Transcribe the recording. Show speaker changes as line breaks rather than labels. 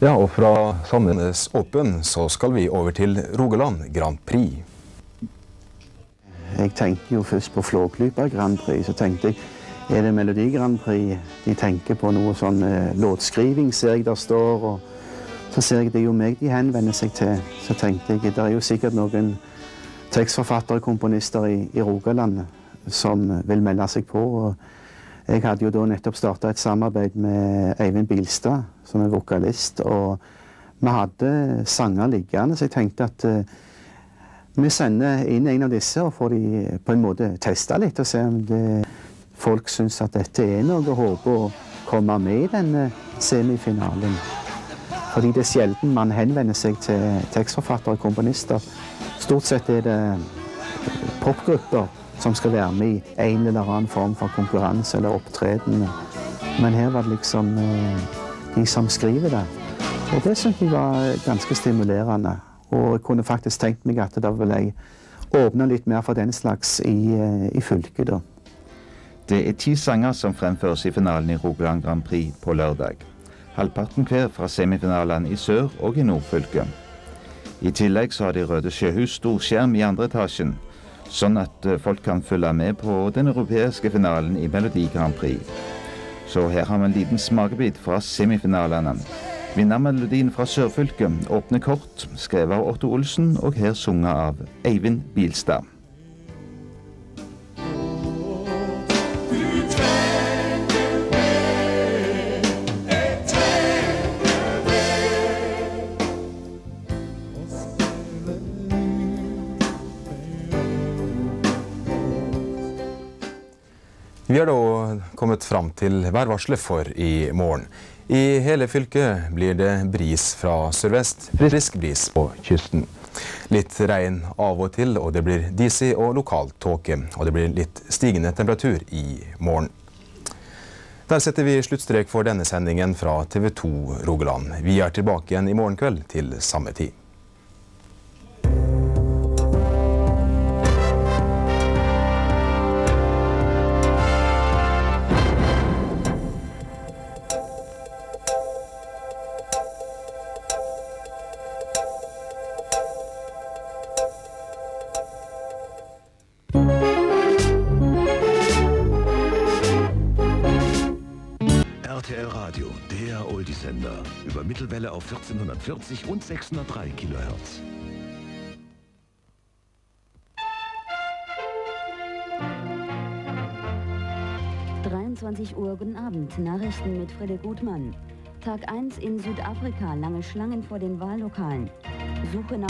Ja, og fra Sandnes Open så skal vi over til Rogaland Grand Prix.
Jeg tenkte jo først på Flåklypa Grand Prix. Så tenkte jeg er det Melodi Grand Prix de tenker på noe sånn eh, låtskriving, ser jeg der står. og Så ser jeg det jo meg de henvender seg til. Så tenkte jeg det er jo sikkert noen tekstforfattere og komponister i, i Rogaland som vil melde seg på. og jeg hadde jo da nettopp starta et samarbeid med Eivind Bilstad, som er vokalist. Og vi hadde sanger liggende, så jeg tenkte at uh, vi sender inn en av disse og får de på en måte testa litt og se om det, folk syns at dette er noe og håper å komme med i denne semifinalen. Fordi det er sjelden man henvender seg til tekstforfattere og komponister. Stort sett er det popgrupper som skal være med i en eller annen form for konkurranse eller opptreden. Men her var det liksom eh, de som skriver det. Og det syntes jeg var ganske stimulerende. Og jeg kunne faktisk tenkt meg at da ville jeg åpne litt mer for den slags i, eh, i fylket, da.
Det er ti sanger som fremføres i finalen i Rogaland Grand Prix på lørdag. Halvparten hver fra semifinalene i sør- og i nordfylket. I tillegg så har de Røde Sjøhus storskjerm i andre etasjen, sånn at eh, folk kan følge med på den europeiske finalen i Melodi Grand Prix. Så her har vi en liten smakebit fra semifinalene. Vinnermelodien fra sørfylket åpner kort, skrevet av Otto Olsen og her sunget av Eivind Bilstad.
Vi har da kommet fram til værvarselet for i morgen. I hele fylket blir det bris fra sørvest, frisk bris på kysten. Litt regn av og til, og det blir disig og lokal tåke. Og det blir litt stigende temperatur i morgen. Der setter vi sluttstrek for denne sendingen fra TV 2 Rogaland. Vi er tilbake igjen i morgen kveld til samme tid.
RTL Radio, der Oldie-Sender. Über Mittelwelle auf 1440 und 603 Kilohertz.
Uhr, guten Abend. Nachrichten mit Frederik Gutmann. Tag 1 in Südafrika, lange Schlangen vor den Wahllokalen. Suche nach